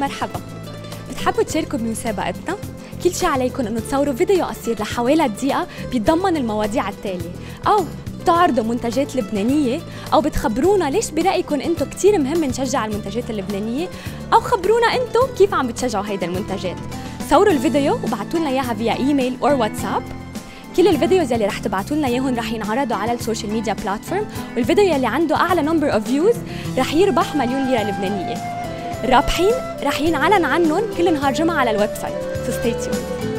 مرحبا. بتحبوا تشاركوا بمسابقتنا؟ كل شيء عليكم انه تصوروا فيديو قصير لحوالي دقيقة بيتضمن المواضيع التالية. أو بتعرضوا منتجات لبنانية أو بتخبرونا ليش برأيكم أنتم كتير مهم نشجع المنتجات اللبنانية أو خبرونا أنتم كيف عم بتشجعوا هيدا المنتجات. صوروا الفيديو وبعتوا لنا إياها via email أو واتساب كل ال videos اللي رح تبعتوا لنا إياهم رح ينعرضوا على ال social media platform والفيديو اللي عنده أعلى number of views رح يربح مليون ليرة لبنانية. الرابحين رح ينعلن عنهم كل نهار جمعة على ال website. so stay tuned